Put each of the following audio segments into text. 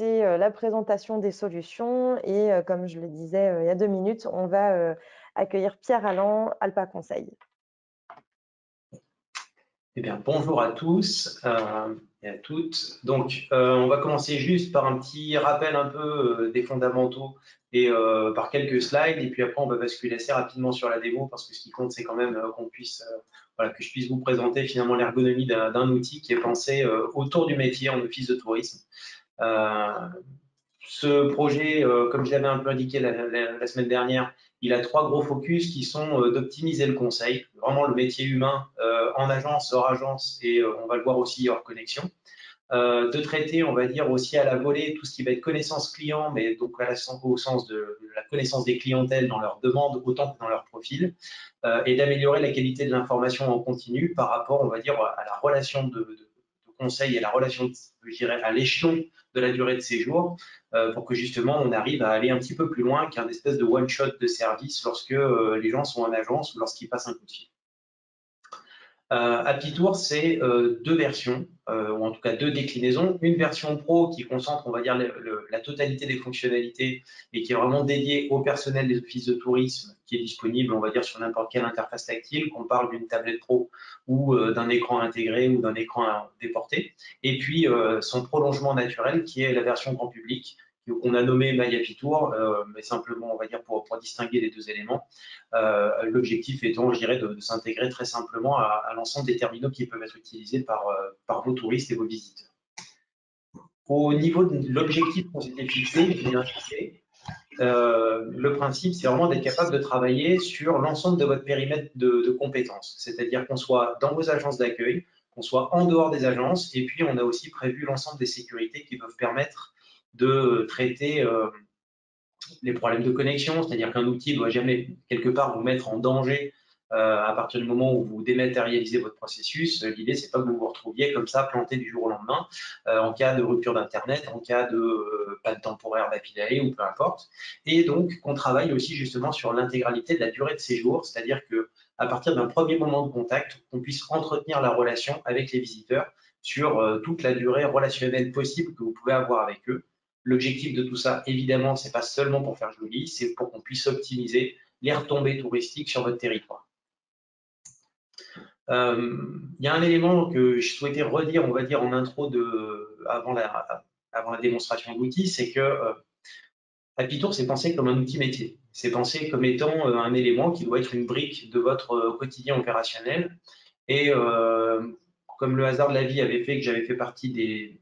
commencer la présentation des solutions et comme je le disais il y a deux minutes, on va accueillir Pierre Allan, Alpa Conseil. Eh bien, bonjour à tous euh, et à toutes. Donc, euh, on va commencer juste par un petit rappel un peu euh, des fondamentaux et par quelques slides. Et puis après, on va basculer assez rapidement sur la démo parce que ce qui compte, c'est quand même qu'on puisse, voilà, que je puisse vous présenter finalement l'ergonomie d'un outil qui est pensé autour du métier en office de tourisme. Ce projet, comme je l'avais un peu indiqué la semaine dernière, il a trois gros focus qui sont euh, d'optimiser le conseil, vraiment le métier humain euh, en agence, hors agence, et euh, on va le voir aussi hors connexion. de traiter, on va dire aussi à la volée, tout ce qui va être connaissance client, mais donc à au sens de la connaissance des clientèles dans leurs demandes autant que dans leur profil, et d'améliorer la qualité de l'information en continu par rapport, on va dire, à la relation de conseil et la relation, je dirais, à l'échelon de la durée de séjour euh, pour que justement on arrive à aller un petit peu plus loin qu'un espèce de one-shot de service lorsque euh, les gens sont en agence ou lorsqu'ils passent un coup de fil. Euh, Tour, c'est deux versions, ou en tout cas deux déclinaisons. Une version pro qui concentre, on va dire, la totalité des fonctionnalités et qui est vraiment dédiée au personnel des offices de tourisme, qui est disponible, on va dire, sur n'importe quelle interface tactile, qu'on parle d'une tablette pro ou d'un écran intégré ou d'un écran déporté. Et puis, son prolongement naturel, qui est la version grand public, qu'on a nommé MyApiTour, euh, mais simplement, on va dire, pour, distinguer les deux éléments. Euh, l'objectif étant, je dirais, de, s'intégrer très simplement à, l'ensemble des terminaux qui peuvent être utilisés par, euh, par vos touristes et vos visiteurs. Au niveau de l'objectif qu'on s'était fixé, le principe, c'est vraiment d'être capable de travailler sur l'ensemble de votre périmètre de compétences. C'est-à-dire qu'on soit dans vos agences d'accueil, qu'on soit en dehors des agences, et puis on a aussi prévu l'ensemble des sécurités qui peuvent permettre de traiter euh, les problèmes de connexion, c'est-à-dire qu'un outil ne doit jamais quelque part vous mettre en danger euh, à partir du moment où vous dématérialisez votre processus. L'idée, c'est pas que vous vous retrouviez comme ça planté du jour au lendemain euh, en cas de rupture d'Internet, en cas de pas de temporaire d'API ou peu importe. Et donc, qu'on travaille aussi justement sur l'intégralité de la durée de séjour, c'est-à-dire que à partir d'un premier moment de contact, qu'on puisse entretenir la relation avec les visiteurs sur toute la durée relationnelle possible que vous pouvez avoir avec eux L'objectif de tout ça, évidemment, c'est pas seulement pour faire joli, c'est pour qu'on puisse optimiser les retombées touristiques sur votre territoire. Euh, il y a un élément que je souhaitais redire, on va dire, en intro de, avant, la, avant la démonstration de l'outil, c'est que euh, Tour, c'est pensé comme un outil métier. C'est pensé comme étant euh, un élément qui doit être une brique de votre euh, quotidien opérationnel. Et comme le hasard de la vie avait fait que j'avais fait partie des,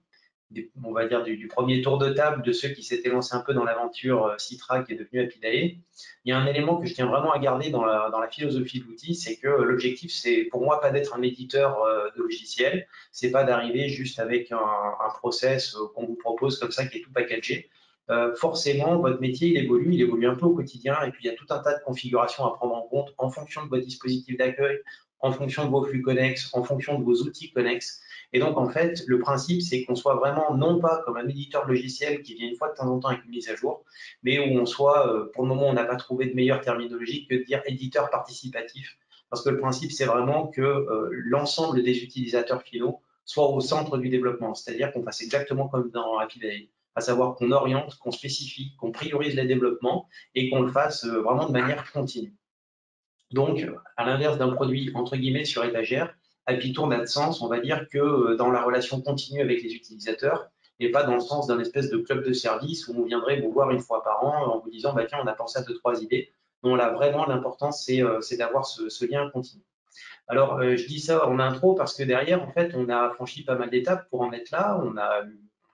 on va dire, du, premier tour de table de ceux qui s'étaient lancés un peu dans l'aventure euh, Citra qui est devenue Apidae, il y a un élément que je tiens vraiment à garder dans la, philosophie de l'outil, c'est que l'objectif, c'est pour moi pas d'être un éditeur euh, de logiciel, c'est pas d'arriver juste avec un, process euh, qu'on vous propose comme ça qui est tout packagé. forcément, votre métier, il évolue, il évolue un peu au quotidien, et puis il y a tout un tas de configurations à prendre en compte en fonction de votre dispositif d'accueil, en fonction de vos flux connexes, en fonction de vos outils connexes. Et donc, en fait, le principe, c'est qu'on soit vraiment non pas comme un éditeur logiciel qui vient une fois de temps en temps avec une mise à jour, mais où on soit, euh, pour le moment, on n'a pas trouvé de meilleure terminologie que de dire éditeur participatif, parce que le principe, c'est vraiment que euh, l'ensemble des utilisateurs finaux soient au centre du développement, c'est-à-dire qu'on fasse exactement comme dans Happy à savoir qu'on oriente, qu'on spécifie, qu'on priorise les développements et qu'on le fasse euh, vraiment de manière continue. Donc, à l'inverse d'un produit entre guillemets sur étagère, Tour n'a de sens, on va dire, que euh, dans la relation continue avec les utilisateurs et pas dans le sens d'un espèce de club de service où on viendrait vous voir une fois par an en vous disant bah, tiens, on a pensé à deux, trois idées. Non, là, vraiment, l'important, c'est euh, d'avoir ce, lien continu. Alors, euh, je dis ça en intro parce que derrière, en fait, on a franchi pas mal d'étapes pour en être là.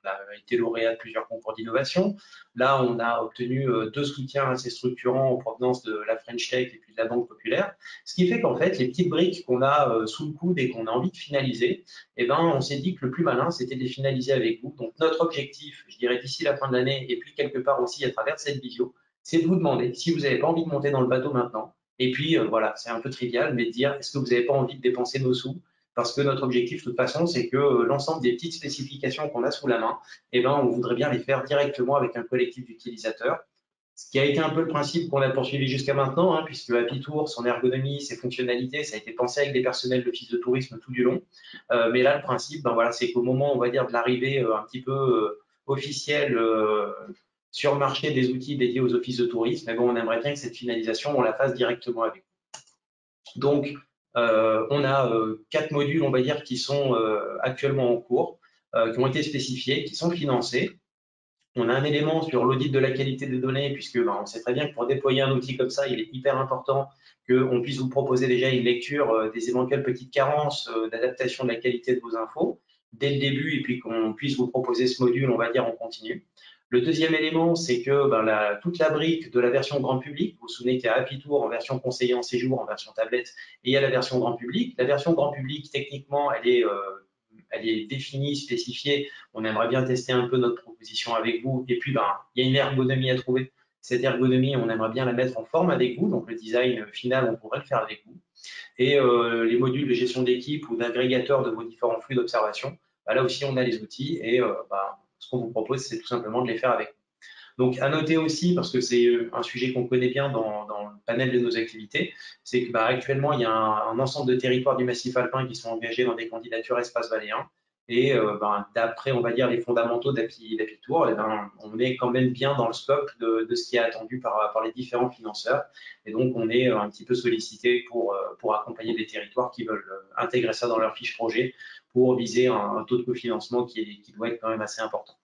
A été lauréat de plusieurs concours d'innovation. Là, on a obtenu euh, deux soutiens assez structurants en provenance de la French Tech et puis de la Banque Populaire. Ce qui fait qu'en fait, les petites briques qu'on a euh, sous le coude et qu'on a envie de finaliser, eh ben, on s'est dit que le plus malin, c'était de les finaliser avec vous. Donc, notre objectif, je dirais d'ici la fin de l'année et puis quelque part aussi à travers cette vidéo, c'est de vous demander si vous n'avez pas envie de monter dans le bateau maintenant. Et puis, euh, voilà, c'est un peu trivial, mais de dire, est-ce que vous n'avez pas envie de dépenser nos sous parce que notre objectif, de toute façon, c'est que euh, l'ensemble des petites spécifications qu'on a sous la main, eh ben, on voudrait bien les faire directement avec un collectif d'utilisateurs. Ce qui a été un peu le principe qu'on a poursuivi jusqu'à maintenant, hein, puisque Happy Tour, son ergonomie, ses fonctionnalités, ça a été pensé avec des personnels d'office de tourisme tout du long. Euh, mais là, le principe, ben voilà, c'est qu'au moment, on va dire, de l'arrivée euh, un petit peu officielle sur le marché des outils dédiés aux offices de tourisme. Mais bon, on aimerait bien que cette finalisation, on la fasse directement avec. Donc, on a quatre modules, on va dire, qui sont actuellement en cours, qui ont été spécifiés, qui sont financés. On a un élément sur l'audit de la qualité des données, puisque ben, on sait très bien que pour déployer un outil comme ça, il est hyper important qu'on puisse vous proposer déjà une lecture euh, des éventuelles petites carences euh, d'adaptation de la qualité de vos infos dès le début et puis qu'on puisse vous proposer ce module, on va dire, en continu. Le deuxième élément, c'est que ben, toute la brique de la version grand public, vous vous souvenez qu'il y a Happy Tour en version conseiller en séjour, en version tablette, et il y a la version grand public. La version grand public, techniquement, elle est euh, définie, spécifiée. On aimerait bien tester un peu notre proposition avec vous. Et puis, ben, il y a une ergonomie à trouver. Cette ergonomie, on aimerait bien la mettre en forme avec vous. Donc, le design final, on pourrait le faire avec vous. Et euh, les modules de gestion d'équipe ou d'agrégateur de vos différents flux d'observation, ben, là aussi, on a les outils. Et euh, ce qu'on vous propose, c'est tout simplement de les faire avec vous. Donc, à noter aussi, parce que c'est euh, un sujet qu'on connaît bien dans, le panel de nos activités, c'est qu'actuellement, bah, il y a un, ensemble de territoires du massif alpin qui sont engagés dans des candidatures espace valéen. Et euh, bah, d'après, on va dire, les fondamentaux d'API Tour, eh ben, on est quand même bien dans le scope de, ce qui est attendu par, par, les différents financeurs. Et donc, on est euh, un petit peu sollicité pour, pour accompagner des territoires qui veulent intégrer ça dans leur fiche projet pour viser un, taux de cofinancement qui, doit être quand même assez important.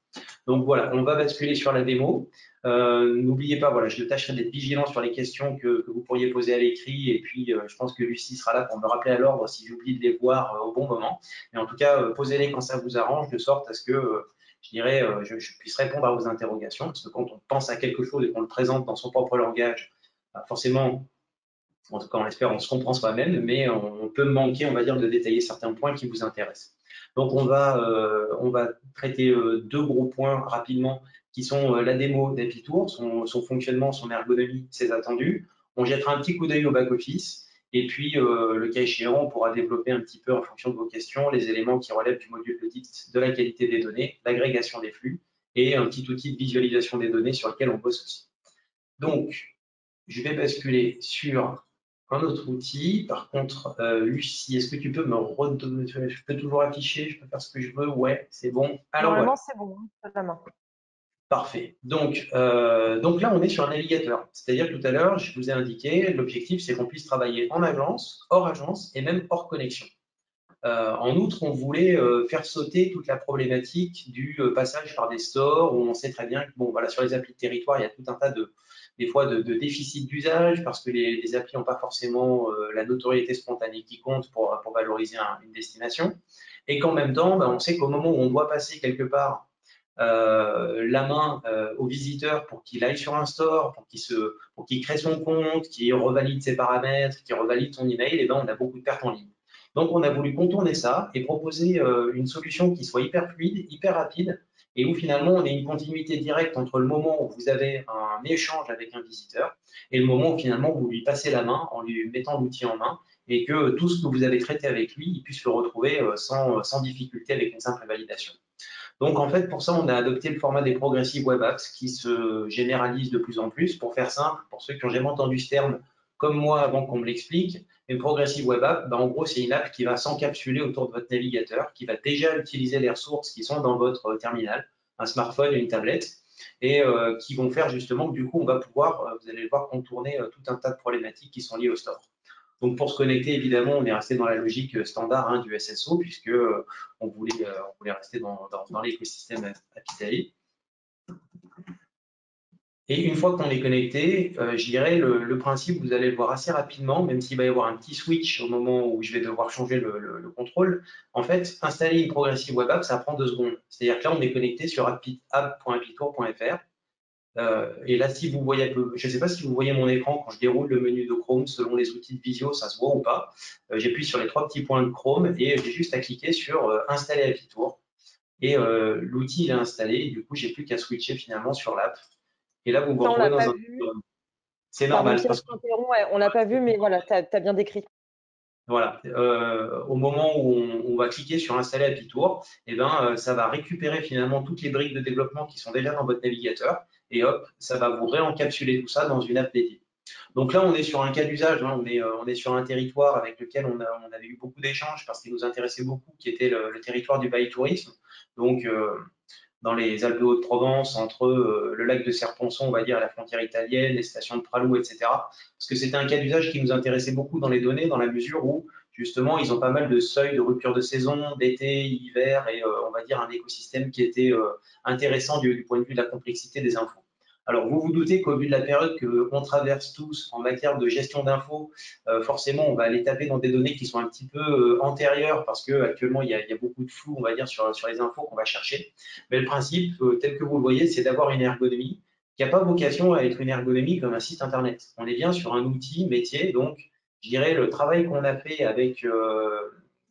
Donc voilà, on va basculer sur la démo. Euh, n'oubliez pas, voilà, je tâcherai d'être vigilant sur les questions que, vous pourriez poser à l'écrit et puis euh, je pense que Lucie sera là pour me rappeler à l'ordre si j'oublie de les voir euh, au bon moment. Mais en tout cas, posez-les quand ça vous arrange de sorte à ce que je dirais, je, puisse répondre à vos interrogations parce que quand on pense à quelque chose et qu'on le présente dans son propre langage, bah, forcément, en tout cas on l'espère, on se comprend soi-même, mais on, peut manquer, on va dire, de détailler certains points qui vous intéressent. Donc, on va, euh, on va traiter euh, deux gros points rapidement qui sont euh, la démo d'Epitour, son, fonctionnement, son ergonomie, ses attendus. On jettera un petit coup d'œil au back-office. Et puis, le cas échéant, on pourra développer un petit peu en fonction de vos questions les éléments qui relèvent du module d'audit de la qualité des données, l'agrégation des flux et un petit outil de visualisation des données sur lequel on bosse aussi. Donc, je vais basculer sur un autre outil. Par contre, euh, Lucie, est-ce que tu peux me redonner Je peux toujours afficher, je peux faire ce que je veux. Ouais, c'est bon. Alors, Normalement, c'est bon, hein, Parfait. Donc, euh, donc là, on est sur un navigateur. C'est-à-dire que tout à l'heure, je vous ai indiqué, l'objectif, c'est qu'on puisse travailler en agence, hors agence et même hors connexion. Euh, en outre, on voulait faire sauter toute la problématique du passage par des stores où on sait très bien que bon, voilà, sur les applis de territoire, il y a tout un tas de, des fois de, déficit d'usage parce que les, les applis n'ont pas forcément euh, la notoriété spontanée qui compte pour, valoriser une destination. Et qu'en même temps, ben, on sait qu'au moment où on doit passer quelque part euh, la main euh, au visiteur pour qu'il aille sur un store, pour qu'il crée son compte, qu'il revalide ses paramètres, qu'il revalide son email, et ben on a beaucoup de pertes en ligne. Donc on a voulu contourner ça et proposer une solution qui soit hyper fluide, hyper rapide, et où finalement on a une continuité directe entre le moment où vous avez un échange avec un visiteur et le moment où finalement vous lui passez la main en lui mettant l'outil en main et que tout ce que vous avez traité avec lui, il puisse le retrouver euh, sans, sans difficulté avec une simple validation. Donc en fait, pour ça, on a adopté le format des Progressive Web Apps qui se généralise de plus en plus. Pour faire simple, pour ceux qui n'ont jamais entendu ce terme, comme moi avant qu'on me l'explique, une Progressive Web App, ben, en gros, c'est une app qui va s'encapsuler autour de votre navigateur, qui va déjà utiliser les ressources qui sont dans votre terminal, un smartphone, une tablette, et euh, qui vont faire justement que du coup, on va pouvoir, euh, vous allez le voir, contourner euh, tout un tas de problématiques qui sont liées au store. Donc pour se connecter, évidemment, on est resté dans la logique standard hein, du SSO, puisque on, voulait, rester dans, l'écosystème Apitae. Et une fois qu'on est connecté, euh, je dirais le, principe, vous allez le voir assez rapidement, même s'il va y avoir un petit switch au moment où je vais devoir changer le, contrôle. En fait, installer une progressive web app, ça prend deux secondes. C'est-à-dire que là, on est connecté sur app.apitour.fr. Euh, et là, si vous voyez, je ne sais pas si vous voyez mon écran quand je déroule le menu de Chrome selon les outils de Visio, ça se voit ou pas. Euh, J'appuie sur les trois petits points de Chrome et j'ai juste à cliquer sur euh, Installer Apitour. Et l'outil est installé. Du coup, j'ai plus qu'à switcher finalement sur l'app. Et là, vous vous retrouvez dans un. C'est normal. on l'a pas vu, mais voilà, tu as, bien décrit. Voilà. Euh, au moment où on, va cliquer sur installer Apitour, eh ben, euh, ça va récupérer finalement toutes les briques de développement qui sont déjà dans votre navigateur et hop, ça va vous réencapsuler tout ça dans une app dédiée. Donc là, on est sur un cas d'usage, hein. on, est, euh, on est sur un territoire avec lequel on, a, on avait eu beaucoup d'échanges parce qu'il nous intéressait beaucoup, qui était le, territoire du bail tourisme. Donc, dans les Alpes de Haute-Provence, entre euh, le lac de Serponçon, on va dire, la frontière italienne, les stations de Pralou, etc. Parce que c'était un cas d'usage qui nous intéressait beaucoup dans les données, dans la mesure où, justement, ils ont pas mal de seuils de rupture de saison, d'été, hiver, et euh, on va dire un écosystème qui était euh, intéressant du, point de vue de la complexité des infos. Alors, vous vous doutez qu'au vu de la période qu'on traverse tous en matière de gestion d'infos, euh, forcément, on va aller taper dans des données qui sont un petit peu euh, antérieures parce qu'actuellement, il, y a beaucoup de flou, on va dire, sur, sur les infos qu'on va chercher. Mais le principe, euh, tel que vous le voyez, c'est d'avoir une ergonomie qui n'a pas vocation à être une ergonomie comme un site Internet. On est bien sur un outil métier, donc je dirais le travail qu'on a fait avec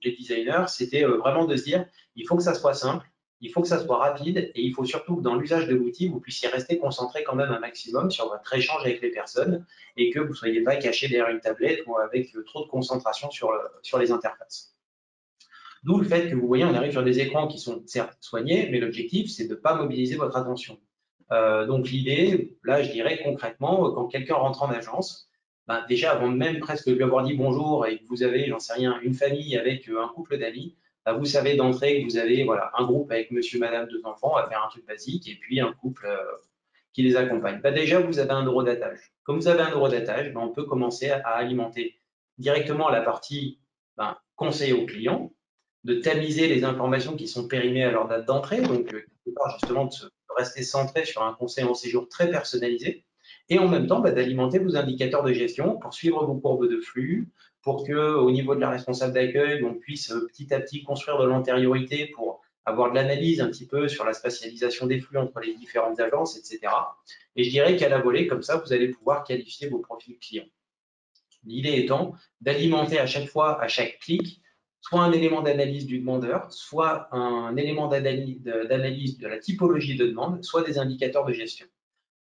les designers, c'était vraiment de se dire, il faut que ça soit simple, il faut que ça soit rapide et il faut surtout que dans l'usage de l'outil, vous puissiez rester concentré quand même un maximum sur votre échange avec les personnes et que vous ne soyez pas caché derrière une tablette ou avec trop de concentration sur, les interfaces. D'où le fait que vous voyez, on arrive sur des écrans qui sont certes soignés, mais l'objectif, c'est de ne pas mobiliser votre attention. Euh, donc l'idée, là, je dirais concrètement, quand quelqu'un rentre en agence, ben, déjà avant même presque de lui avoir dit bonjour et que vous avez, j'en sais rien, une famille avec un couple d'amis, bah, vous savez d'entrée que vous avez voilà, un groupe avec monsieur, madame, deux enfants à faire un truc basique et puis un couple euh, qui les accompagne. Bah, déjà, vous avez un euro d'attache. Comme vous avez un euro d'attache, bah, on peut commencer à, alimenter directement la partie conseil au client, de tamiser les informations qui sont périmées à leur date d'entrée, donc euh, justement de, rester centré sur un conseil en séjour très personnalisé, et en même temps d'alimenter vos indicateurs de gestion pour suivre vos courbes de flux, pour que, au niveau de la responsable d'accueil, on puisse euh, petit à petit construire de l'antériorité pour avoir de l'analyse un petit peu sur la spatialisation des flux entre les différentes agences, etc. Et je dirais qu'à la volée, comme ça, vous allez pouvoir qualifier vos profils clients. L'idée étant d'alimenter à chaque fois, à chaque clic, soit un élément d'analyse du demandeur, soit un élément d'analyse de la typologie de demande, soit des indicateurs de gestion.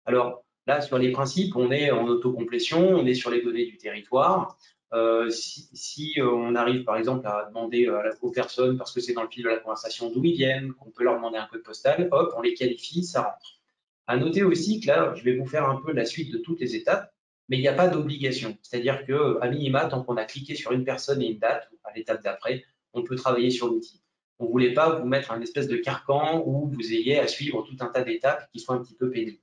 Alors là, sur les principes, on est en autocomplétion, on est sur les données du territoire, euh, si, euh, on arrive par exemple à demander euh, aux personnes, parce que c'est dans le fil de la conversation d'où ils viennent, qu'on peut leur demander un code postal, hop, on les qualifie, ça rentre. À noter aussi que là, je vais vous faire un peu la suite de toutes les étapes, mais il n'y a pas d'obligation. C'est-à-dire que à minima, tant qu'on a cliqué sur une personne et une date, à l'étape d'après, on peut travailler sur l'outil. On ne voulait pas vous mettre un espèce de carcan où vous ayez à suivre tout un tas d'étapes qui sont un petit peu pénibles.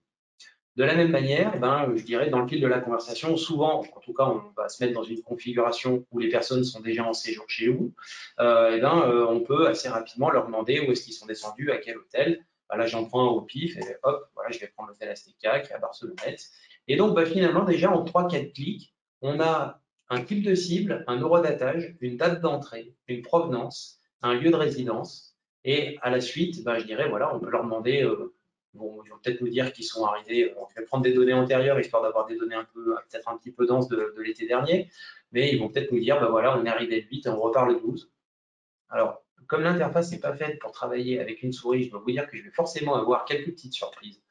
De la même manière, ben, je dirais, dans le fil de la conversation, souvent, en tout cas, on va se mettre dans une configuration où les personnes sont déjà en séjour chez vous, euh, et ben, euh, on peut assez rapidement leur demander où est-ce qu'ils sont descendus, à quel hôtel. Ben là, j'en prends un au pif, et hop, voilà, je vais prendre l'hôtel Azteca qui est à Barcelonnette. Et donc, ben, finalement, déjà, en 3-4 clics, on a un type de cible, un euro d'attache, une date d'entrée, une provenance, un lieu de résidence, et à la suite, ben, je dirais, voilà, on peut leur demander... Euh, ils vont peut-être nous dire qu'ils sont arrivés, on va prendre des données antérieures, histoire d'avoir des données un peu, peut-être un petit peu denses de, l'été dernier, mais ils vont peut-être nous dire, ben voilà, on est arrivé le 8 et on repart le 12. Alors, comme l'interface n'est pas faite pour travailler avec une souris, je dois vous dire que je vais forcément avoir quelques petites surprises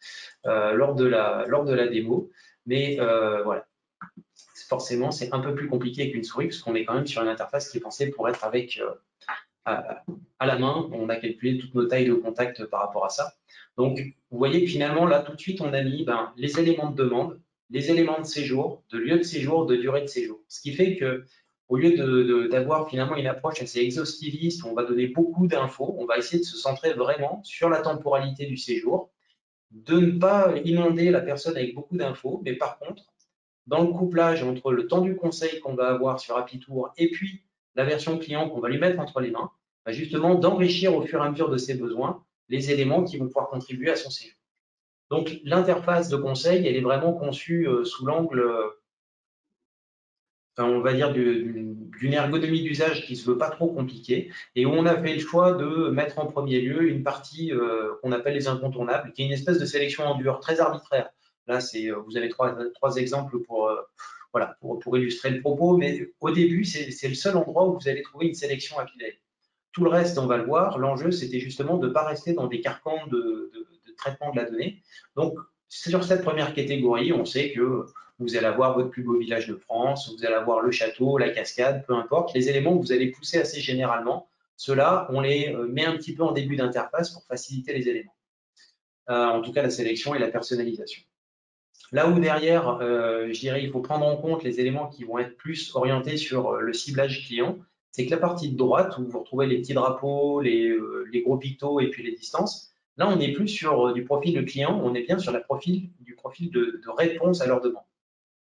euh, lors, de la, démo, mais euh, voilà. Forcément, c'est un peu plus compliqué qu'une souris, puisqu'on est quand même sur une interface qui est pensée pour être avec euh, à, la main. On a calculé toutes nos tailles de contact par rapport à ça. Donc, vous voyez que finalement, là, tout de suite, on a mis ben, les éléments de demande, les éléments de séjour, de lieu de séjour, de durée de séjour. Ce qui fait que, au lieu d'avoir finalement une approche assez exhaustiviste, on va donner beaucoup d'infos, on va essayer de se centrer vraiment sur la temporalité du séjour, de ne pas inonder la personne avec beaucoup d'infos, mais par contre, dans le couplage entre le temps du conseil qu'on va avoir sur Tour et puis la version client qu'on va lui mettre entre les mains, bah, justement d'enrichir au fur et à mesure de ses besoins les éléments qui vont pouvoir contribuer à son séjour. Donc l'interface de conseil, elle est vraiment conçue euh, sous l'angle, euh, on va dire, d'une ergonomie d'usage qui ne se veut pas trop compliquée et où on a fait le choix de mettre en premier lieu une partie euh, qu'on appelle les incontournables, qui est une espèce de sélection en dur très arbitraire. Là, c'est, vous avez trois, exemples pour, voilà, pour, illustrer le propos, mais au début, c'est le seul endroit où vous allez trouver une sélection à tout le reste, on va le voir, l'enjeu, c'était justement de ne pas rester dans des carcans de, traitement de la donnée. Donc, sur cette première catégorie, on sait que vous allez avoir votre plus beau village de France, vous allez avoir le château, la cascade, peu importe, les éléments que vous allez pousser assez généralement, ceux-là, on les euh, met un petit peu en début d'interface pour faciliter les éléments. Euh, en tout cas, la sélection et la personnalisation. Là où derrière, euh, je dirais, il faut prendre en compte les éléments qui vont être plus orientés sur le ciblage client, c'est que la partie de droite, où vous retrouvez les petits drapeaux, les, euh, gros pictos et puis les distances, Là, on n'est plus sur du profil de client, on est bien sur la profil, du profil de, réponse à leur demande.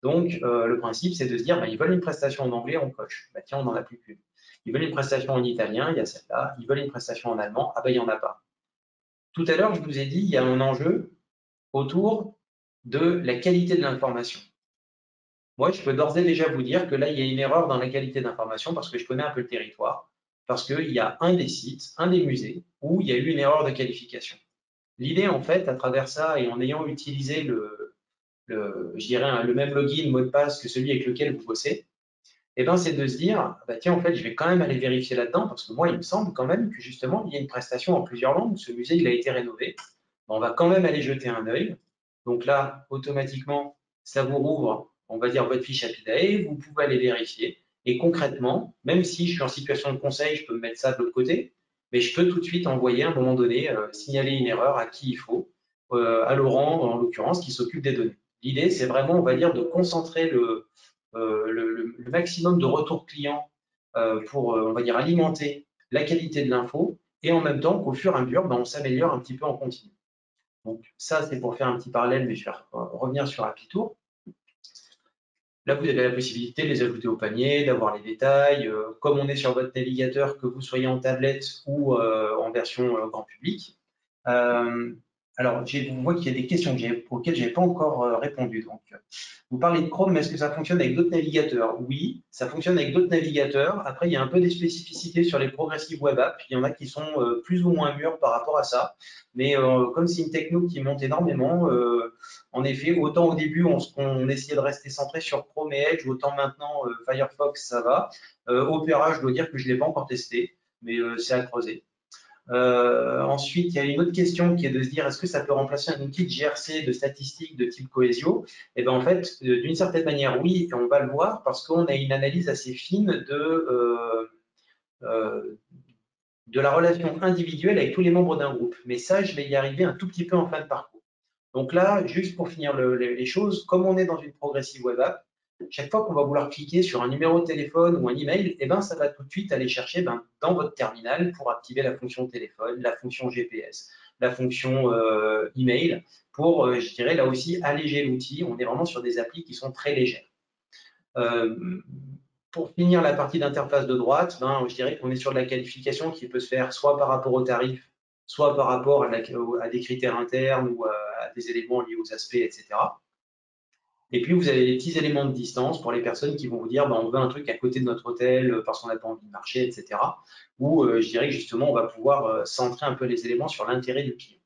Donc, le principe, c'est de se dire, bah, ils veulent une prestation en anglais, on coche. Bah, tiens, on n'en a plus qu'une. Ils veulent une prestation en italien, il y a celle-là. Ils veulent une prestation en allemand, ah ben, il n'y en a pas. Tout à l'heure, je vous ai dit, il y a un enjeu autour de la qualité de l'information. Moi, je peux d'ores et déjà vous dire que là, il y a une erreur dans la qualité d'information parce que je connais un peu le territoire, parce qu'il y a un des sites, un des musées, où il y a eu une erreur de qualification. L'idée, en fait, à travers ça, et en ayant utilisé le, je dirais, le même login, mot de passe que celui avec lequel vous bossez, eh ben, c'est de se dire, bah, tiens, en fait, je vais quand même aller vérifier là-dedans, parce que moi, il me semble quand même que justement, il y a une prestation en plusieurs langues. Ce musée, il a été rénové. On va quand même aller jeter un œil. Donc là, automatiquement, ça vous rouvre, on va dire, votre fiche Apidae. Vous pouvez aller vérifier. Et concrètement, même si je suis en situation de conseil, je peux me mettre ça de l'autre côté, mais je peux tout de suite envoyer à un moment donné, euh, signaler une erreur à qui il faut, euh, à Laurent en l'occurrence, qui s'occupe des données. L'idée, c'est vraiment, on va dire, de concentrer le, euh, maximum de retours clients pour, on va dire, alimenter la qualité de l'info et en même temps qu'au fur et à mesure, ben, on s'améliore un petit peu en continu. Donc ça, c'est pour faire un petit parallèle, mais je vais revenir sur Apitour. Là, vous avez la possibilité de les ajouter au panier, d'avoir les détails. comme on est sur votre navigateur, que vous soyez en tablette ou en version grand public. Alors, vous voyez qu'il y a des questions auxquelles je n'ai pas encore euh, répondu. Donc, vous parlez de Chrome, mais est-ce que ça fonctionne avec d'autres navigateurs? Oui, ça fonctionne avec d'autres navigateurs. Après, il y a un peu des spécificités sur les progressives web apps. Il y en a qui sont euh, plus ou moins mûrs par rapport à ça. Mais euh, comme c'est une techno qui monte énormément, en effet, autant au début, on, on, essayait de rester centré sur Chrome et Edge, autant maintenant, Firefox, ça va. Opera, je dois dire que je ne l'ai pas encore testé, mais c'est à creuser. Euh, ensuite, il y a une autre question qui est de se dire est-ce que ça peut remplacer un outil de GRC de statistiques de type Cohesio Et eh bien en fait, euh, d'une certaine manière, oui, et on va le voir parce qu'on a une analyse assez fine de, euh, de la relation individuelle avec tous les membres d'un groupe. Mais ça, je vais y arriver un tout petit peu en fin de parcours. Donc là, juste pour finir les choses, comme on est dans une progressive web app, chaque fois qu'on va vouloir cliquer sur un numéro de téléphone ou un email, eh ben, ça va tout de suite aller chercher ben, dans votre terminal pour activer la fonction téléphone, la fonction GPS, la fonction euh, email, pour, euh, je dirais, là aussi, alléger l'outil. On est vraiment sur des applis qui sont très légères. Euh, pour finir la partie d'interface de droite, ben, je dirais qu'on est sur de la qualification qui peut se faire soit par rapport au tarif, soit par rapport à, à des critères internes ou à des éléments liés aux aspects, etc. Et puis, vous avez des petits éléments de distance pour les personnes qui vont vous dire, bah, on veut un truc à côté de notre hôtel euh, parce qu'on n'a pas envie de marcher, etc. Ou euh, je dirais que justement, on va pouvoir euh, centrer un peu les éléments sur l'intérêt du client.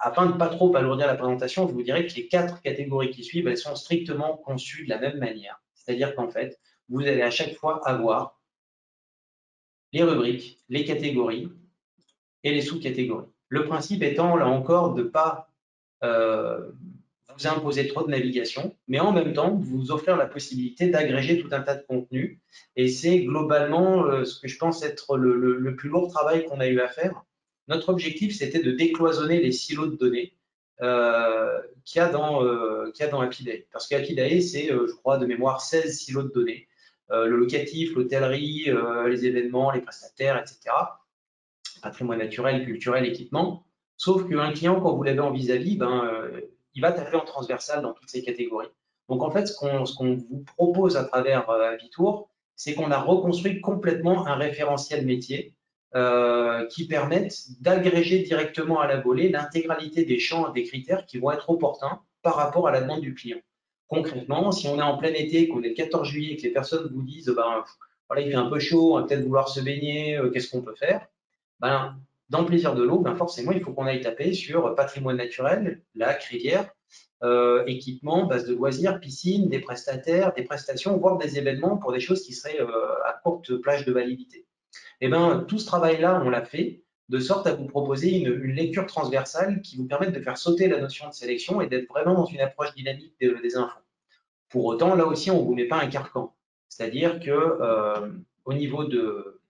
afin de ne pas trop alourdir la présentation, je vous dirais que les quatre catégories qui suivent, elles sont strictement conçues de la même manière. C'est-à-dire qu'en fait, vous allez à chaque fois avoir les rubriques, les catégories et les sous-catégories. Le principe étant, là encore, de ne pas vous imposer trop de navigation, mais en même temps, vous offrir la possibilité d'agréger tout un tas de contenus. Et c'est globalement euh, ce que je pense être le, plus lourd travail qu'on a eu à faire. Notre objectif, c'était de décloisonner les silos de données euh, qu'il y a dans, euh, dans Apidae. Parce qu'Apidae, c'est, je crois, de mémoire, 16 silos de données. le locatif, l'hôtellerie, les événements, les prestataires, etc. Patrimoine naturel, culturel, équipement. Sauf qu'un client, quand vous l'avez en vis-à-vis, ben, il va taper en transversal dans toutes ces catégories. Donc en fait, ce qu'on vous propose à travers euh, Avitour, c'est qu'on a reconstruit complètement un référentiel métier euh, qui permette d'agréger directement à la volée l'intégralité des champs et des critères qui vont être opportuns par rapport à la demande du client. Concrètement, si on est en plein été, qu'on est le 14 juillet et que les personnes vous disent ben, voilà, il fait un peu chaud, on va peut-être vouloir se baigner, euh, qu'est-ce qu'on peut faire? Ben, dans plaisir de l'eau, ben forcément, il faut qu'on aille taper sur patrimoine naturel, lac, rivière, euh, équipement, base de loisirs, piscine, des prestataires, des prestations, voire des événements pour des choses qui seraient euh, à courte plage de validité. Et eh ben, tout ce travail-là, on l'a fait de sorte à vous proposer une, lecture transversale qui vous permette de faire sauter la notion de sélection et d'être vraiment dans une approche dynamique des infos. Pour autant, là aussi, on ne vous met pas un carcan. C'est-à-dire que euh, au niveau de,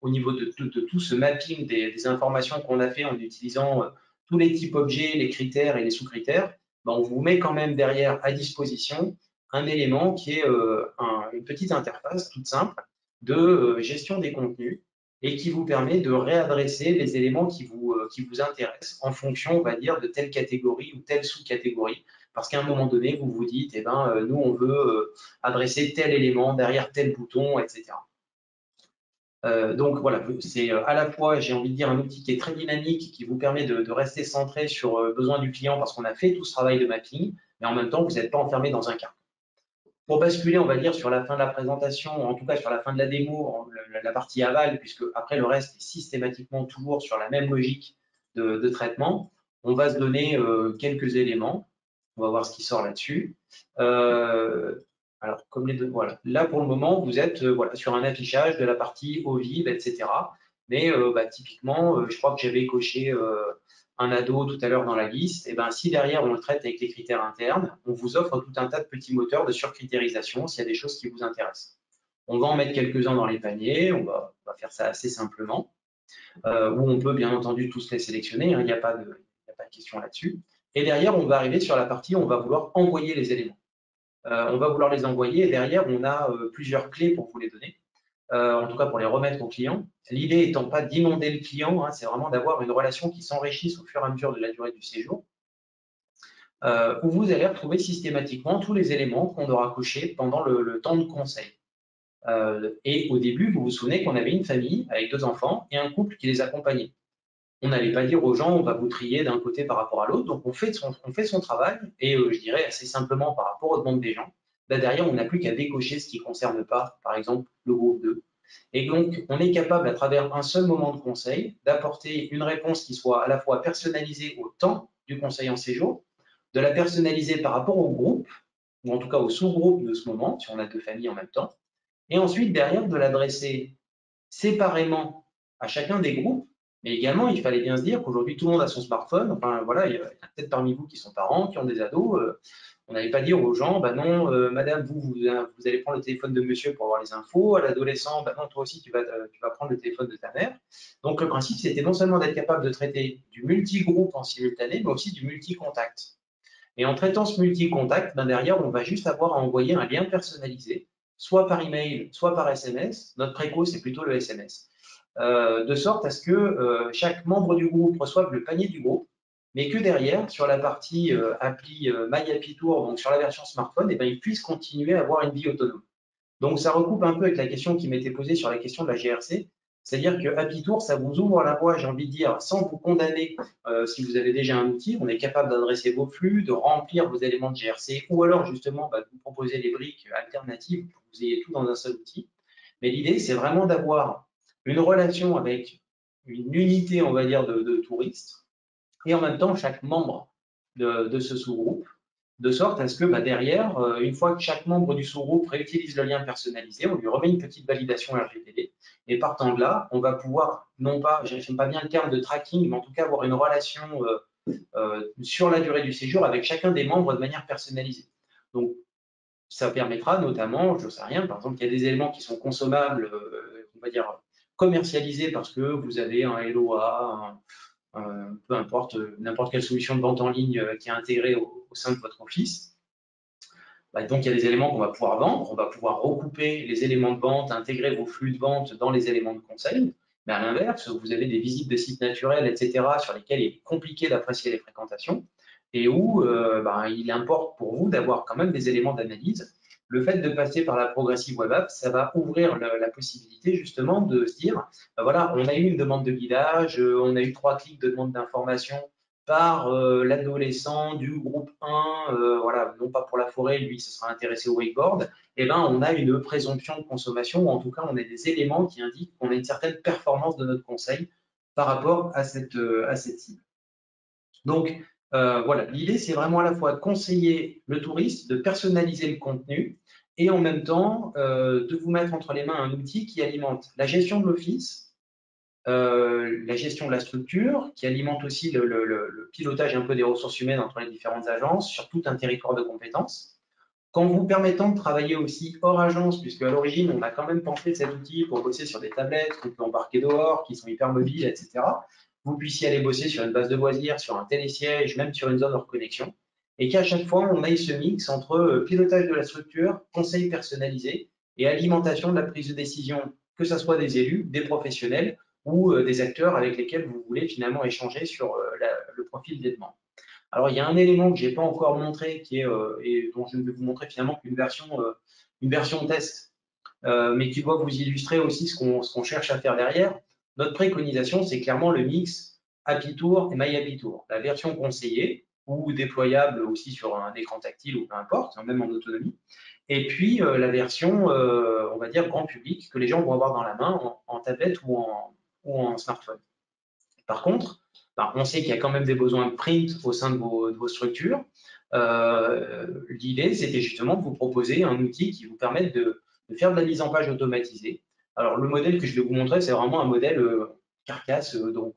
au niveau de, tout ce mapping des, informations qu'on a fait en utilisant euh, tous les types objets, les critères et les sous-critères, ben, on vous met quand même derrière à disposition un élément qui est euh, une petite interface toute simple de euh, gestion des contenus et qui vous permet de réadresser les éléments qui vous, qui vous intéressent en fonction, on va dire, de telle catégorie ou telle sous-catégorie. Parce qu'à un moment donné, vous vous dites, eh ben, nous, on veut adresser tel élément derrière tel bouton, etc. donc voilà, c'est à la fois, j'ai envie de dire, un outil qui est très dynamique, qui vous permet de, rester centré sur le besoin du client parce qu'on a fait tout ce travail de mapping, mais en même temps, vous n'êtes pas enfermé dans un cas. Pour basculer, on va dire, sur la fin de la présentation, en tout cas sur la fin de la démo, la partie aval, puisque après le reste est systématiquement toujours sur la même logique de, traitement, on va se donner euh, quelques éléments. On va voir ce qui sort là-dessus. Euh, alors, comme les deux, voilà. Là, pour le moment, vous êtes euh, voilà, sur un affichage de la partie OVIB, etc. Mais bah, typiquement, je crois que j'avais coché un ado tout à l'heure dans la liste, et ben, si derrière on le traite avec les critères internes, on vous offre tout un tas de petits moteurs de surcritérisation s'il y a des choses qui vous intéressent. On va en mettre quelques-uns dans les paniers, on va, faire ça assez simplement, euh, où on peut bien entendu tous les sélectionner, hein, il n'y a, a pas de question là-dessus. Et derrière, on va arriver sur la partie où on va vouloir envoyer les éléments. Euh, on va vouloir les envoyer et derrière, on a euh, plusieurs clés pour vous les donner. Euh, en tout cas pour les remettre au client. L'idée étant pas d'inonder le client, hein, c'est vraiment d'avoir une relation qui s'enrichisse au fur et à mesure de la durée du séjour, où vous allez retrouver systématiquement tous les éléments qu'on aura cochés pendant le, temps de conseil. Et au début, vous vous souvenez qu'on avait une famille avec deux enfants et un couple qui les accompagnait. On n'allait pas dire aux gens, on va vous trier d'un côté par rapport à l'autre, donc on fait, son, on fait son travail, et je dirais assez simplement par rapport aux demandes des gens, derrière, on n'a plus qu'à décocher ce qui ne concerne pas, par exemple, le groupe 2. Et donc, on est capable, à travers un seul moment de conseil, d'apporter une réponse qui soit à la fois personnalisée au temps du conseil en séjour, de la personnaliser par rapport au groupe, ou en tout cas au sous-groupe de ce moment, si on a deux familles en même temps, et ensuite, derrière, de l'adresser séparément à chacun des groupes, mais également, il fallait bien se dire qu'aujourd'hui, tout le monde a son smartphone. Enfin, voilà, il y a peut-être parmi vous qui sont parents, qui ont des ados. Euh, on n'allait pas dire aux gens, bah non, euh, madame, vous, vous, allez prendre le téléphone de monsieur pour avoir les infos. À l'adolescent, bah non, toi aussi, tu vas, euh, tu vas prendre le téléphone de ta mère. Donc, le principe, c'était non seulement d'être capable de traiter du multi-groupe en simultané, mais aussi du multi-contact. Et en traitant ce multi-contact, ben derrière, on va juste avoir à envoyer un lien personnalisé, soit par email, soit par SMS. Notre préco, c'est plutôt le SMS. Euh, de sorte à ce que chaque membre du groupe reçoive le panier du groupe mais que derrière, sur la partie euh, appli euh, Tour, donc sur la version smartphone, eh ben, il puisse continuer à avoir une vie autonome. Donc ça recoupe un peu avec la question qui m'était posée sur la question de la GRC, c'est-à-dire que Happy ça vous ouvre la voie, j'ai envie de dire, sans vous condamner euh, si vous avez déjà un outil. On est capable d'adresser vos flux, de remplir vos éléments de GRC, ou alors justement bah, de vous proposer des briques alternatives pour que vous ayez tout dans un seul outil. Mais l'idée, c'est vraiment d'avoir une relation avec une unité, on va dire, de, touristes, et en même temps chaque membre de, ce sous-groupe, de sorte à ce que bah, derrière, euh, une fois que chaque membre du sous-groupe réutilise le lien personnalisé, on lui remet une petite validation RGPD, et partant de là, on va pouvoir, non pas, je n'aime pas bien le terme de tracking, mais en tout cas avoir une relation euh, euh, sur la durée du séjour avec chacun des membres de manière personnalisée. Donc, ça permettra notamment, je ne sais rien, par exemple, qu'il y a des éléments qui sont consommables, on va dire commercialisés parce que vous avez un LOA, euh, peu importe, euh, n'importe quelle solution de vente en ligne euh, qui est intégrée au, sein de votre office. Bah, donc, il y a des éléments qu'on va pouvoir vendre. On va pouvoir recouper les éléments de vente, intégrer vos flux de vente dans les éléments de conseil. Mais à l'inverse, vous avez des visites de sites naturels, etc., sur lesquels il est compliqué d'apprécier les fréquentations et où bah, il importe pour vous d'avoir quand même des éléments d'analyse le fait de passer par la progressive web app, ça va ouvrir la, possibilité justement de se dire, ben voilà, on a eu une demande de guidage, euh, on a eu trois clics de demande d'information par euh, l'adolescent du groupe 1, euh, voilà, non pas pour la forêt, lui, ce sera intéressé au wakeboard, et eh ben, on a une présomption de consommation, ou en tout cas, on a des éléments qui indiquent qu'on a une certaine performance de notre conseil par rapport à cette, à cette cible. Donc, euh, voilà, l'idée, c'est vraiment à la fois de conseiller le touriste, de personnaliser le contenu et en même temps euh, de vous mettre entre les mains un outil qui alimente la gestion de l'office, euh, la gestion de la structure, qui alimente aussi le, pilotage un peu des ressources humaines entre les différentes agences sur tout un territoire de compétences, qu'en vous permettant de travailler aussi hors agence, puisque à l'origine, on a quand même pensé cet outil pour bosser sur des tablettes qu'on peut embarquer dehors, qui sont hyper mobiles, etc vous puissiez aller bosser sur une base de loisirs, sur un télésiège, même sur une zone hors connexion, et qu'à chaque fois, on ait ce mix entre euh, pilotage de la structure, conseil personnalisé et alimentation de la prise de décision que ce soit des élus, des professionnels ou des acteurs avec lesquels vous voulez finalement échanger sur le profil des demandes. Alors, il y a un élément que je n'ai pas encore montré qui est, et dont je vais vous montrer finalement qu'une version, une version test, mais qui doit vous illustrer aussi ce qu'on cherche à faire derrière. Notre préconisation, c'est clairement le mix Happy Tour et My Happy Tour. La version conseillée, ou déployable aussi sur un écran tactile ou peu importe, hein, même en autonomie. Et puis euh, la version, euh, on va dire, grand public, que les gens vont avoir dans la main en, tablette ou en, smartphone. Par contre, ben, on sait qu'il y a quand même des besoins print au sein de vos, structures. Euh, l'idée, c'était justement de vous proposer un outil qui vous permette de, faire de la mise en page automatisée. Alors, le modèle que je vais vous montrer, c'est vraiment un modèle carcasse dont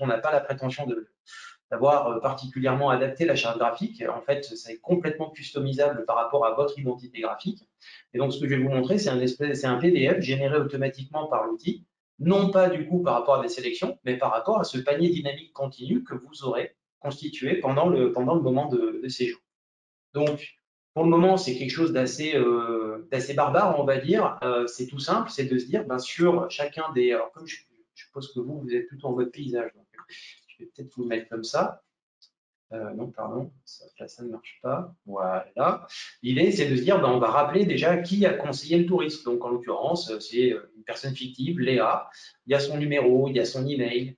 on n'a pas la prétention d'avoir euh, particulièrement adapté la charte graphique. En fait, c'est complètement customisable par rapport à votre identité graphique. Et donc, ce que je vais vous montrer, c'est un, PDF généré automatiquement par l'outil, non pas du coup par rapport à des sélections, mais par rapport à ce panier dynamique continu que vous aurez constitué pendant le, moment de, séjour. Donc, pour le moment, c'est quelque chose d'assez euh, barbare, on va dire. Euh, c'est tout simple, c'est de se dire, ben, sur chacun des... Alors, comme je, suppose que vous, vous êtes plutôt en votre paysage, je vais peut-être vous mettre comme ça. Euh, non, pardon, ça, ça ne marche pas. Voilà. L'idée, c'est de se dire, ben, on va rappeler déjà qui a conseillé le touriste. Donc, en l'occurrence, c'est une personne fictive, Léa. Il y a son numéro, il y a son email.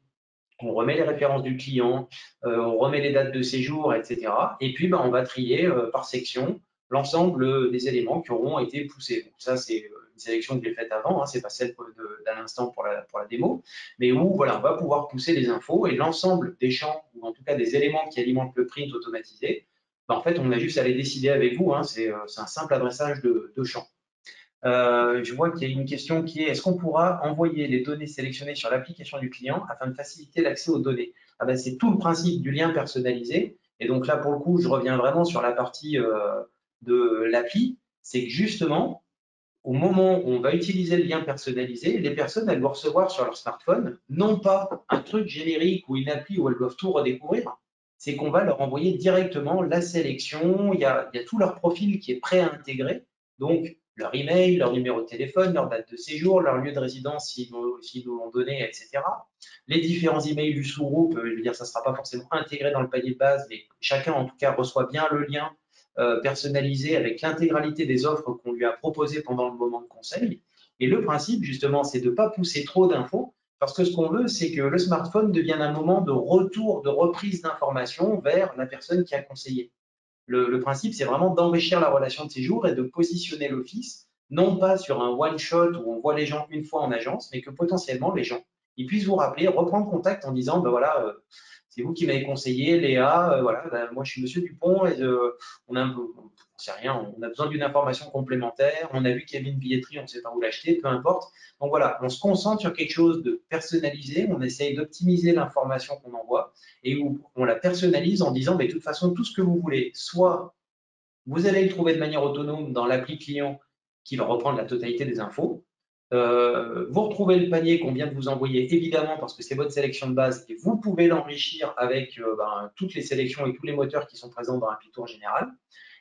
On remet les références du client, euh, on remet les dates de séjour, etc. Et puis, ben, on va trier euh, par section l'ensemble des éléments qui auront été poussés. Ça, c'est une sélection que j'ai faite avant, hein, c'est pas celle d'un instant pour la, démo, mais où voilà, on va pouvoir pousser les infos et l'ensemble des champs, ou en tout cas des éléments qui alimentent le print automatisé, ben, en fait, on a juste à les décider avec vous, hein, c'est un simple adressage de, champs. Euh, je vois qu'il y a une question qui est est-ce qu'on pourra envoyer les données sélectionnées sur l'application du client afin de faciliter l'accès aux données? Ah ben, C'est tout le principe du lien personnalisé. Et donc là, pour le coup, je reviens vraiment sur la partie euh, de l'appli. C'est que justement, au moment où on va utiliser le lien personnalisé, les personnes, elles vont recevoir sur leur smartphone, non pas un truc générique ou une appli où elles doivent tout redécouvrir, c'est qu'on va leur envoyer directement la sélection, il y, a, tout leur profil qui est prêt à intégrer, donc leur email, leur numéro de téléphone, leur date de séjour, leur lieu de résidence s'ils nous l'ont donné, etc. Les différents emails du sous-groupe, je veux dire, ça ne sera pas forcément intégré dans le panier de base, mais chacun en tout cas reçoit bien le lien euh, personnalisé avec l'intégralité des offres qu'on lui a proposées pendant le moment de conseil. Et le principe, justement, c'est de ne pas pousser trop d'infos, parce que ce qu'on veut, c'est que le smartphone devienne un moment de retour, de reprise d'informations vers la personne qui a conseillé. Le, principe, c'est vraiment d'enrichir la relation de séjour et de positionner l'office, non pas sur un one-shot où on voit les gens une fois en agence, mais que potentiellement les gens, ils puissent vous rappeler, reprendre contact en disant, ben voilà, euh, c'est vous qui m'avez conseillé, Léa, euh, voilà, ben, moi je suis Monsieur Dupont et euh, on a sait rien, on a besoin d'une information complémentaire, on a vu qu'il y avait une billetterie, on ne sait pas où l'acheter, peu importe. Donc voilà, on se concentre sur quelque chose de personnalisé, on essaye d'optimiser l'information qu'on envoie et on la personnalise en disant, mais de toute façon, tout ce que vous voulez, soit vous allez le trouver de manière autonome dans l'appli client qui va reprendre la totalité des infos, euh, vous retrouvez le panier qu'on vient de vous envoyer, évidemment, parce que c'est votre sélection de base, et vous pouvez l'enrichir avec euh, ben, toutes les sélections et tous les moteurs qui sont présents dans un Tour général.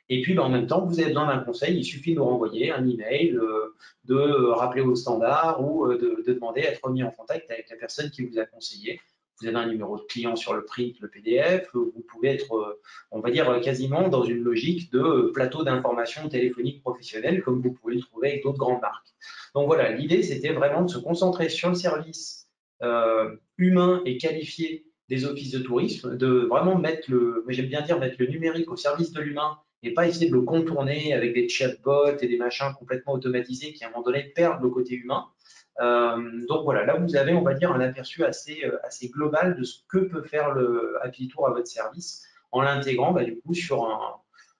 Et puis, ben, en même temps, vous avez besoin d'un conseil, il suffit de nous renvoyer un email, euh, de rappeler au standard ou de, de, demander à être mis en contact avec la personne qui vous a conseillé. Vous avez un numéro de client sur le print, le PDF. Vous pouvez être, on va dire, quasiment dans une logique de plateau d'information téléphonique professionnel, comme vous pouvez le trouver avec d'autres grandes marques. Donc voilà, l'idée, c'était vraiment de se concentrer sur le service euh, humain et qualifié des offices de tourisme, de vraiment mettre le, j'aime bien dire, mettre le numérique au service de l'humain et pas essayer de le contourner avec des chatbots et des machins complètement automatisés qui, à un moment donné, perdent le côté humain. Euh, donc voilà, là, vous avez, on va dire, un aperçu assez, euh, assez global de ce que peut faire le Happy Tour à votre service en l'intégrant, bah, du coup, sur, un,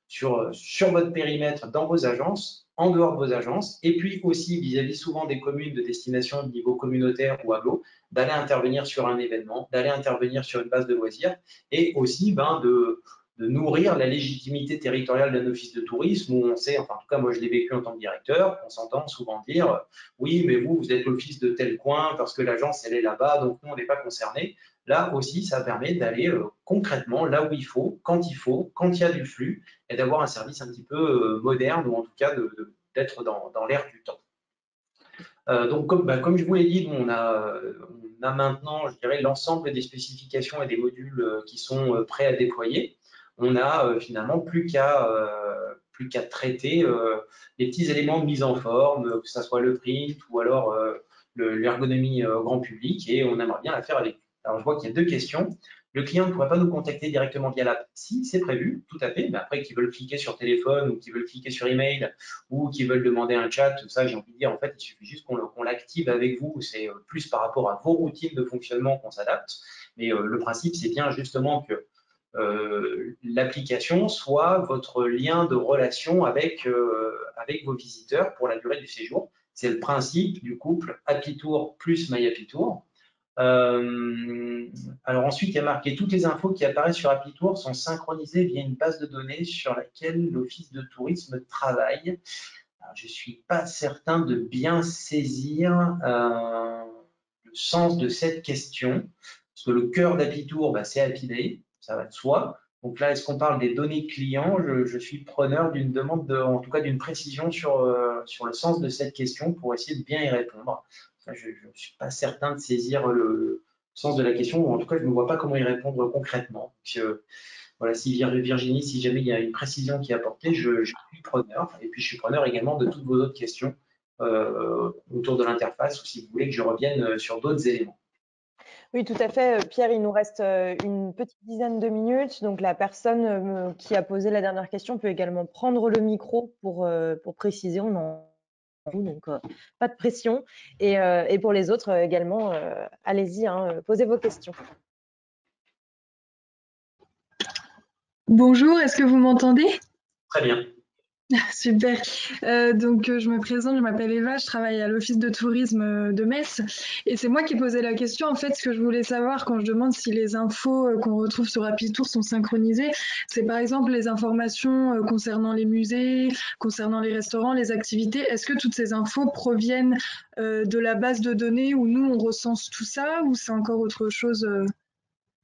sur, sur votre périmètre dans vos agences en dehors de vos agences, et puis aussi vis-à-vis souvent des communes de destination de niveau communautaire ou aglo, d'aller intervenir sur un événement, d'aller intervenir sur une base de loisirs, et aussi ben, de, de nourrir la légitimité territoriale d'un office de tourisme où on sait, enfin en tout cas moi je l'ai vécu en tant que directeur, on s'entend souvent dire oui mais vous vous êtes l'office de tel coin parce que l'agence elle est là-bas donc nous on n'est pas concerné. Là aussi ça permet d'aller euh, concrètement là où il faut, quand il faut, quand il y a du flux et d'avoir un service un petit peu euh, moderne ou en tout cas d'être dans, dans l'air du temps. donc, comme, bah, comme, je vous l'ai dit, on a maintenant, je dirais, l'ensemble des spécifications et des modules qui sont prêts à déployer. On a finalement plus qu'à qu'à traiter les petits éléments de mise en forme, que ce soit le print ou alors l'ergonomie grand public, et on aimerait bien la faire avec. Alors, je vois qu'il y a deux questions. Le client ne pourrait pas nous contacter directement via l'app. Si, c'est prévu, tout à fait. Mais après, qu'ils veulent cliquer sur téléphone ou qu'ils veulent cliquer sur email ou qu'ils veulent demander un chat, tout ça, j'ai envie de dire, en fait, il suffit juste qu'on l'active avec vous. C'est euh, plus par rapport à vos routines de fonctionnement qu'on s'adapte. Mais euh, le principe, c'est bien justement que euh, l'application soit votre lien de relation avec, avec vos visiteurs pour la durée du séjour. C'est le principe du couple Happy Tour plus My Happy Tour. Euh, alors ensuite, il y a marqué toutes les infos qui apparaissent sur AppyTour sont synchronisées via une base de données sur laquelle l'Office de tourisme travaille. je ne suis pas certain de bien saisir euh, le sens de cette question, parce que le cœur d'AppyTour, bah, c'est AppyDay, ça va de soi. Donc là, est-ce qu'on parle des données clients? Je, suis preneur d'une demande, de, en tout cas d'une précision sur, euh, sur le sens de cette question pour essayer de bien y répondre je ne suis pas certain de saisir le sens de la question, ou en tout cas, je ne vois pas comment y répondre concrètement. voilà, si Virginie, si jamais il y a une précision qui est apportée, je, suis preneur. Et puis, je suis preneur également de toutes vos autres questions euh, autour de l'interface, ou si vous voulez que je revienne euh, sur d'autres éléments. Oui, tout à fait. Euh, Pierre, il nous reste une petite dizaine de minutes. Donc, la personne qui a posé la dernière question peut également prendre le micro pour, pour préciser. On en donc euh, pas de pression. Et, euh, pour les autres euh, également, allez-y, hein, posez vos questions. Bonjour, est-ce que vous m'entendez? Très bien. Super. Euh, donc, euh, je me présente, je m'appelle Eva, je travaille à l'Office de tourisme euh, de Metz. Et c'est moi qui ai posé la question. En fait, ce que je voulais savoir quand je demande si les infos qu'on retrouve sur Tour sont synchronisées, c'est par exemple les informations concernant les musées, concernant les restaurants, les activités. Est-ce que toutes ces infos proviennent de la base de données où nous, on recense tout ça ou c'est encore autre chose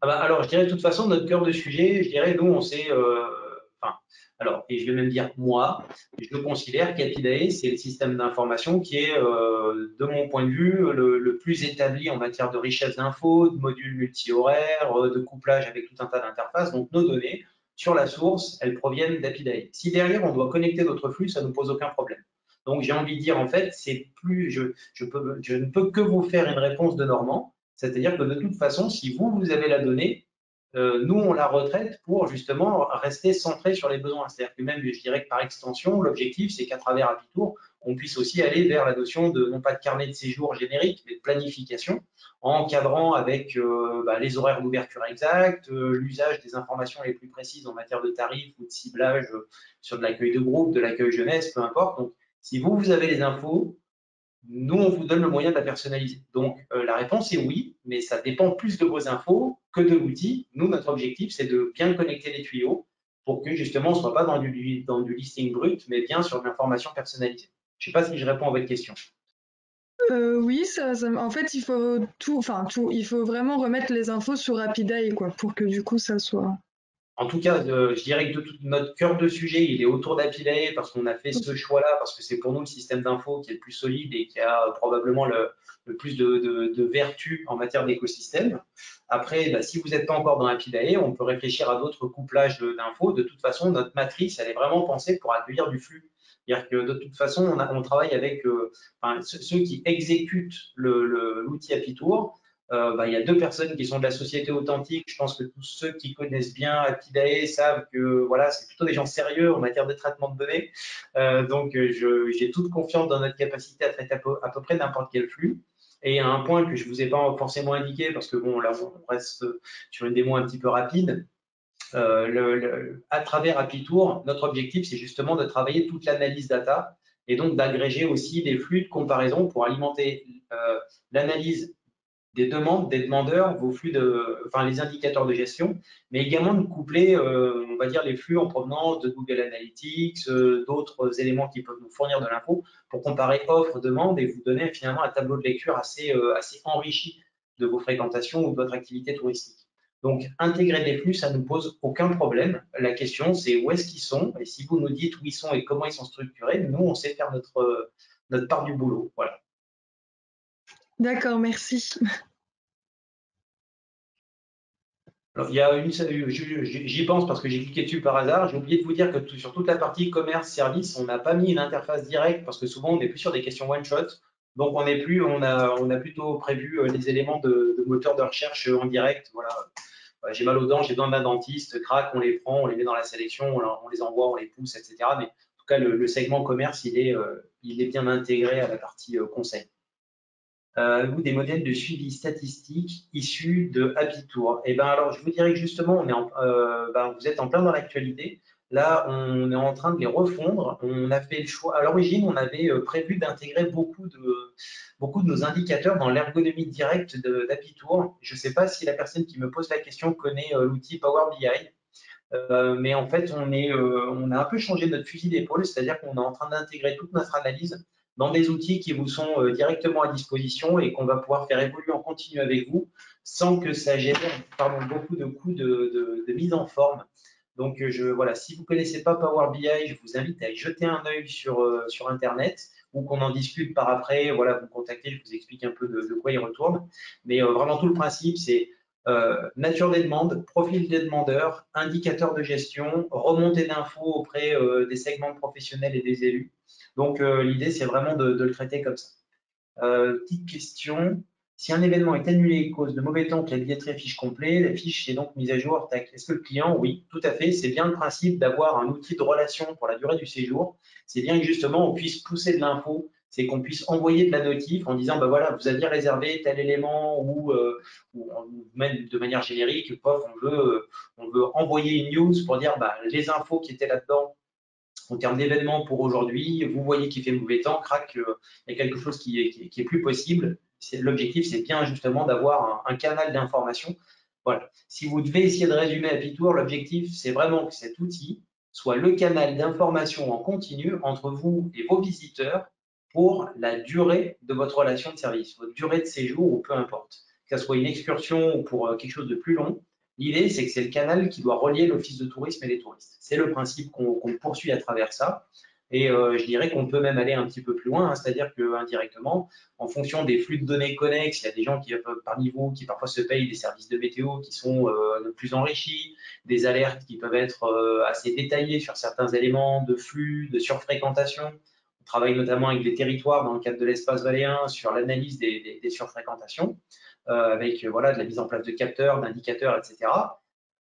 ah bah, Alors, je dirais de toute façon, notre cœur de sujet, je dirais, nous, on sait alors, et je vais même dire moi, je considère qu'Apidae, c'est le système d'information qui est, euh, de mon point de vue, le, plus établi en matière de richesse d'infos, de modules multi-horaires, euh, de couplage avec tout un tas d'interfaces. Donc, nos données, sur la source, elles proviennent d'Apidae. Si derrière, on doit connecter d'autres flux, ça ne pose aucun problème. Donc, j'ai envie de dire, en fait, c'est plus, je, je, ne peux que vous faire une réponse de Normand. C'est-à-dire que de toute façon, si vous, vous avez la donnée, euh, nous, on la retraite pour justement rester centré sur les besoins. C'est-à-dire que même, je dirais que par extension, l'objectif, c'est qu'à travers Apitour, on puisse aussi aller vers la notion de, non pas de carnet de séjour générique, mais de planification, en encadrant avec euh, bah, les horaires d'ouverture exacts, euh, l'usage des informations les plus précises en matière de tarifs ou de ciblage sur de l'accueil de groupe, de l'accueil jeunesse, peu importe. Donc, si vous, vous avez les infos, nous, on vous donne le moyen de la personnaliser. Donc, la réponse est oui, mais ça dépend plus de vos infos que de l'outil. Nous, notre objectif, c'est de bien connecter les tuyaux pour que justement, on ne soit pas dans du, listing brut, mais bien sur de l'information personnalisée. Je ne sais pas si je réponds à votre question. Euh, oui, ça, en fait, il faut tout, enfin tout, il faut vraiment remettre les infos sur Rapidae, quoi, pour que du coup, ça soit. En tout cas, euh, je dirais que de notre cœur de sujet, il est autour d'Apilae parce qu'on a fait ce choix-là, parce que c'est pour nous le système d'info qui est le plus solide et qui a probablement le, plus de, vertus en matière d'écosystème. Après, bah, si vous n'êtes pas encore dans Apilae, on peut réfléchir à d'autres couplages d'infos. De toute façon, notre matrice, elle est vraiment pensée pour accueillir du flux. C'est-à-dire que de toute façon, on, travaille avec euh, ceux qui exécutent l'outil Apitour euh, bah, il y a deux personnes qui sont de la société authentique. Je pense que tous ceux qui connaissent bien Apidae savent que voilà, c'est plutôt des gens sérieux en matière de traitement de données. Euh, donc, j'ai toute confiance dans notre capacité à traiter à peu, près n'importe quel flux. Et un point que je ne vous ai pas forcément indiqué, parce que bon, là, on reste sur une démo un petit peu rapide. Euh, à travers ApiTour, notre objectif, c'est justement de travailler toute l'analyse data et donc d'agréger aussi des flux de comparaison pour alimenter l'analyse des demandes des demandeurs, vos flux de, enfin les indicateurs de gestion, mais également de coupler, euh, on va dire, les flux en provenance de Google Analytics, euh, d'autres éléments qui peuvent nous fournir de l'info pour comparer offre, demande et vous donner finalement un tableau de lecture assez, euh, assez enrichi de vos fréquentations ou de votre activité touristique. Donc, intégrer des flux, ça ne nous pose aucun problème. La question, c'est où est-ce qu'ils sont? Et si vous nous dites où ils sont et comment ils sont structurés, nous, on sait faire notre, notre part du boulot. Voilà. D'accord, merci. Alors, il y a une, j'y pense parce que j'ai cliqué dessus par hasard. J'ai oublié de vous dire que sur toute la partie commerce-service, on n'a pas mis une interface directe parce que souvent on est plus sur des questions one-shot. Donc on est plus, on a, plutôt prévu euh, les éléments de, moteur de recherche en direct. Voilà, j'ai mal aux dents, j'ai besoin d'un dentiste, crac, on les prend, on les met dans la sélection, on, les envoie, on les pousse, etc. Mais en tout cas, le, segment commerce, il est, euh, bien intégré à la partie euh, conseil euh, ou des modèles de suivi statistique issus de Tour. Et eh ben alors, je vous dirais que justement, euh, ben, vous êtes en plein dans l'actualité. Là, on est en train de les refondre. On a fait le choix. À l'origine, on avait euh, prévu d'intégrer beaucoup de, beaucoup de nos indicateurs dans l'ergonomie directe d'Apitour. Je ne sais pas si la personne qui me pose la question connaît euh, l'outil Power BI. Mais en fait, on, est, on a un peu changé notre fusil d'épaule, c'est-à-dire qu'on est en train d'intégrer toute notre analyse dans des outils qui vous sont euh, directement à disposition et qu'on va pouvoir faire évoluer en continu avec vous sans que ça génère beaucoup de coûts de, mise en forme. Donc, euh, voilà, si vous ne connaissez pas Power BI, je vous invite à y jeter un œil sur, euh, sur Internet ou qu'on en discute par après. Voilà, vous me contactez, je vous explique un peu de, quoi il retourne. Mais vraiment, tout le principe, c'est nature des demandes, profil des demandeurs, indicateur de gestion, remontée d'infos auprès des segments professionnels et des élus. Donc, euh, l'idée, c'est vraiment de, le traiter comme ça. Euh, petite question. Si un événement est annulé à cause de mauvais temps que la billetterie affiche complet, la fiche est donc mise à jour. Est-ce que le client, oui, tout à fait, c'est bien le principe d'avoir un outil de relation pour la durée du séjour. C'est bien que justement on puisse pousser de l'info, c'est qu'on puisse envoyer de la notif en disant, bah voilà, vous aviez réservé tel élément ou, euh, même de manière générique, on veut, on veut envoyer une news pour dire, bah, les infos qui étaient là-dedans, en termes d'événements pour aujourd'hui, vous voyez qu'il fait mauvais temps, crac, euh, il y a quelque chose qui est, plus possible. L'objectif, c'est bien justement d'avoir un, canal d'information. Voilà. Si vous devez essayer de résumer à Pitour, l'objectif, c'est vraiment que cet outil soit le canal d'information en continu entre vous et vos visiteurs pour la durée de votre relation de service, votre durée de séjour ou peu importe. Que ce soit une excursion ou pour euh, quelque chose de plus long, L'idée, c'est que c'est le canal qui doit relier l'office de tourisme et les touristes. C'est le principe qu'on poursuit à travers ça. Et euh, je dirais qu'on peut même aller un petit peu plus loin, hein, c'est-à-dire qu'indirectement, en fonction des flux de données connexes, il y a des gens qui, parmi vous qui parfois se payent des services de météo qui sont euh, plus enrichis, des alertes qui peuvent être euh, assez détaillées sur certains éléments de flux, de surfréquentation. On travaille notamment avec des territoires dans le cadre de l'espace valéen sur l'analyse des, surfréquentations. Euh, avec euh, voilà, de la mise en place de capteurs, d'indicateurs, etc.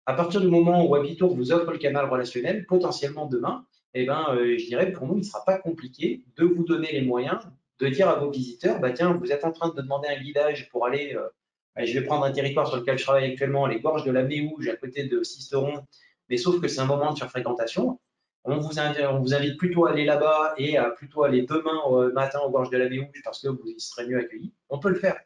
À partir du moment où Apitour vous offre le canal relationnel, potentiellement demain, eh ben, euh, je dirais pour nous, il ne sera pas compliqué de vous donner les moyens de dire à vos visiteurs, bah, tiens, vous êtes en train de demander un guidage pour aller, je vais prendre un territoire sur lequel je travaille actuellement, les gorges de la Méouge, à côté de Sisteron, mais sauf que c'est un moment de surfréquentation. On vous, invite, plutôt à aller là-bas et à plutôt aller demain matin aux gorges de la Méouge parce que vous y serez mieux accueillis. On peut le faire.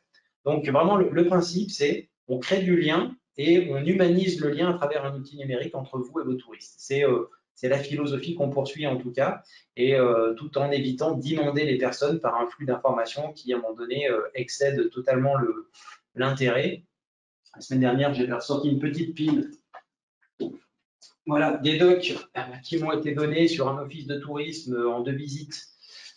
Donc vraiment, le, principe, c'est on crée du lien et on humanise le lien à travers un outil numérique entre vous et vos touristes. C'est euh, la philosophie qu'on poursuit en tout cas, et euh, tout en évitant d'inonder les personnes par un flux d'informations qui, à un moment donné, euh, excède totalement l'intérêt. La semaine dernière, j'ai ressorti une petite pile voilà, des docs qui m'ont été donnés sur un office de tourisme en deux visites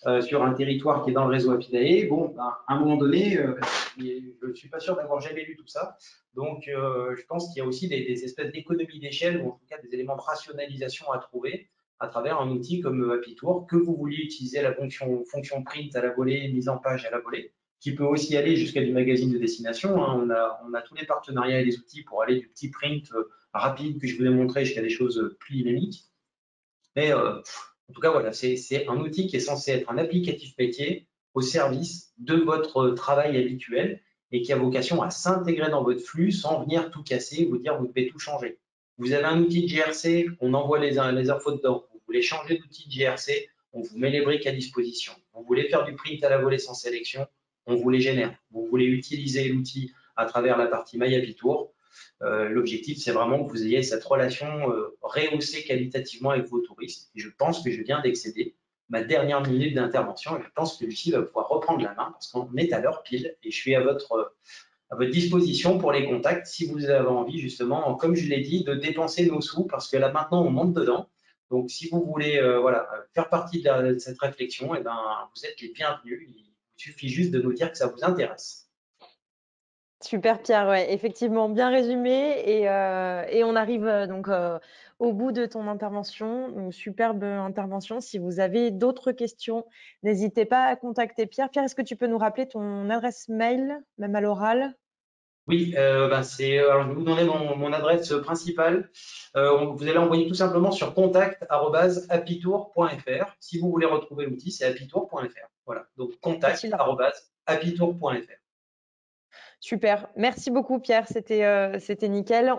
euh, sur un territoire qui est dans le réseau Apidae, bon, ben, à un moment donné, euh, je ne suis pas sûr d'avoir jamais lu tout ça. Donc, euh, je pense qu'il y a aussi des, espèces d'économies d'échelle ou en tout cas des éléments de rationalisation à trouver à travers un outil comme Apitour, que vous vouliez utiliser la fonction, fonction print à la volée, mise en page à la volée, qui peut aussi aller jusqu'à du magazine de destination. Hein. On, a, on, a, tous les partenariats et les outils pour aller du petit print rapide que je vous ai montré jusqu'à des choses plus dynamiques. Mais en tout cas, voilà, c'est un outil qui est censé être un applicatif métier au service de votre travail habituel et qui a vocation à s'intégrer dans votre flux sans venir tout casser, vous dire vous devez tout changer. Vous avez un outil de GRC, on envoie les, les infos dedans. Vous voulez changer d'outil de GRC, on vous met les briques à disposition. Vous voulez faire du print à la volée sans sélection, on vous les génère. Vous voulez utiliser l'outil à travers la partie MyApiTour, euh, l'objectif, c'est vraiment que vous ayez cette relation euh, rehaussée qualitativement avec vos touristes. Je pense que je viens d'excéder ma dernière minute d'intervention et je pense que Lucie va pouvoir reprendre la main parce qu'on est à l'heure pile et je suis à votre, votre disposition pour les contacts si vous avez envie justement, comme je l'ai dit, de dépenser nos sous parce que là maintenant on monte dedans. Donc si vous voulez euh, voilà, faire partie de, cette réflexion, eh ben, vous êtes les bienvenus. Il suffit juste de nous dire que ça vous intéresse. Super Pierre, ouais, effectivement bien résumé et, euh, et on arrive euh, donc euh, au bout de ton intervention, une superbe intervention. Si vous avez d'autres questions, n'hésitez pas à contacter Pierre. Pierre, est-ce que tu peux nous rappeler ton adresse mail, même à l'oral? Oui, ben c'est alors je vais vous donner mon, mon adresse principale. vous allez envoyer tout simplement sur contact@apitour.fr. Si vous voulez retrouver l'outil, c'est apitour.fr. Voilà, donc contact@apitour.fr. Super. Merci beaucoup, Pierre. C'était euh, nickel.